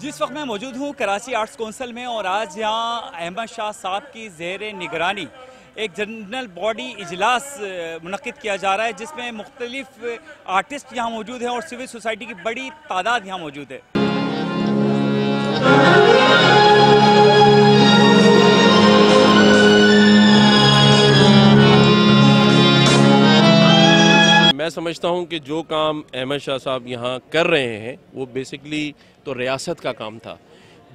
जिस वक्त मैं मौजूद हूँ कराची आर्ट्स कौंसिल में और आज यहाँ अहमद शाह साहब की जेर निगरानी एक जनरल बॉडी इजलास मनद किया जा रहा है, जिसमें मुख्तलिफ़ आर्टिस्ट यहाँ मौजूद हैं और सिविल सोसाइटी की बड़ी तादाद यहाँ मौजूद है। समझता हूँ कि जो काम अहमद शाह साहब यहाँ कर रहे हैं, वो बेसिकली तो रियासत का काम था।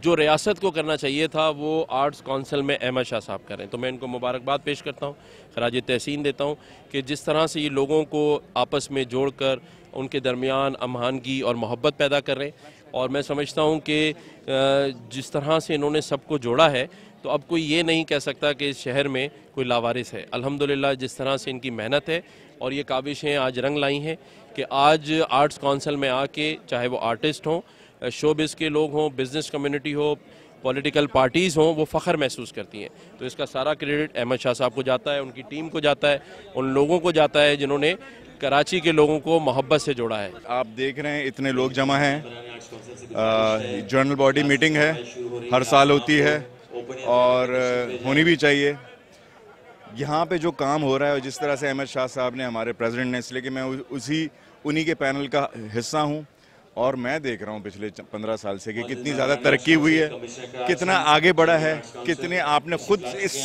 जो रियासत को करना चाहिए था, वो आर्ट्स काउंसिल में अहमद शाह साहब करें। तो मैं इनको मुबारकबाद पेश करता हूँ खराज तहसीन देता हूँ कि जिस तरह से ये लोगों को आपस में जोड़ कर उनके दरमियान अमहानगी और मोहब्बत पैदा कर और मैं समझता हूँ कि जिस तरह से इन्होंने सबको जोड़ा है तो अब कोई ये नहीं कह सकता कि इस शहर में कोई लावारिस है। अल्हम्दुलिल्लाह, जिस तरह से इनकी मेहनत है और ये काबिशें आज रंग लाई हैं कि आज आर्ट्स काउंसिल में आके, चाहे वो आर्टिस्ट हों शोबिस के लोग हों, बिज़नेस कम्युनिटी हो, पॉलिटिकल पार्टीज़ हों, वो फ़ख्र महसूस करती हैं। तो इसका सारा क्रेडिट अहमद शाह साहब को जाता है, उनकी टीम को जाता है, उन लोगों को जाता है जिन्होंने कराची के लोगों को मोहब्बत से जोड़ा है। आप देख रहे हैं, इतने लोग जमा हैं। जनरल बॉडी मीटिंग है, हर साल होती है, और होनी भी चाहिए। यहाँ पे जो काम हो रहा है जिस तरह से अहमद शाह साहब ने हमारे प्रेसिडेंट ने, इसलिए कि मैं उसी, उन्हीं के पैनल का हिस्सा हूँ, और मैं देख रहा हूँ पिछले पंद्रह साल से कि कितनी ज़्यादा तरक्की हुई है, कितना आगे बढ़ा है, कितने आपने खुद इस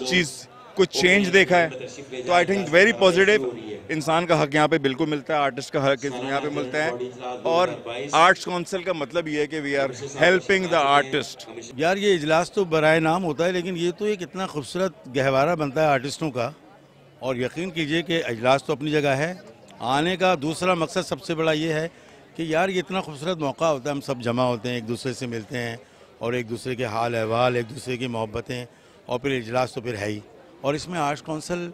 चीज़ कुछ चेंज देखा है। तो आई थिंक वेरी पॉजिटिव इंसान का हक यहाँ पे बिल्कुल मिलता है आर्टिस्ट का हक यहाँ पे मिलता है। और आर्ट्स काउंसिल का मतलब ये है कि we are helping the artist यार, ये इजलास तो बरए नाम होता है, लेकिन ये तो एक इतना खूबसूरत गहवारा बनता है आर्टिस्टों का। और यकीन कीजिए कि इजलास तो अपनी जगह है। आने का दूसरा मकसद सबसे बड़ा ये है कि यार, ये इतना खूबसूरत मौका होता है, हम सब जमा होते हैं, एक दूसरे से मिलते हैं और एक दूसरे के हाल अहवाल एक दूसरे की मोहब्बतें, और फिर इजलास तो फिर है ही। और इसमें आर्ट्स काउंसिल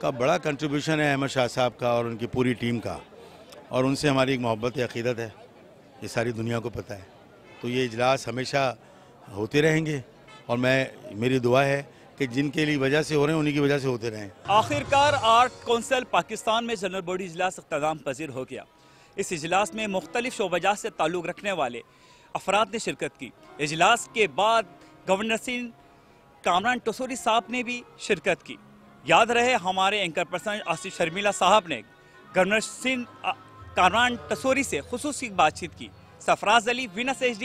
का बड़ा कंट्रीब्यूशन है अहमद शाह साहब का और उनकी पूरी टीम का। और उनसे हमारी एक मोहब्बत अकीदत है। ये सारी दुनिया को पता है। तो ये इजलास हमेशा होते रहेंगे। और मैं, मेरी दुआ है कि जिनके लिए वजह से हो रहे हैं, उन्हीं की वजह से होते रहें। आखिरकार आर्ट कौंसिल पाकिस्तान में जनरल बॉडी इजलास अख्ताम पजीर हो गया। इस इजलास में मुख्तलिफ़ शोबजा से ताल्लुक़ रखने वाले अफराद ने शिरकत की। इजलास के बाद गवर्नर सिंह कामरान टसोरी साहब ने भी शिरकत की। याद रहे हमारे एंकर पर्सन आसिफ शर्मिला साहब ने गवर्नर सिंह कामरान टसोरी से खसूस बातचीत की। सफराज अली, विनस एच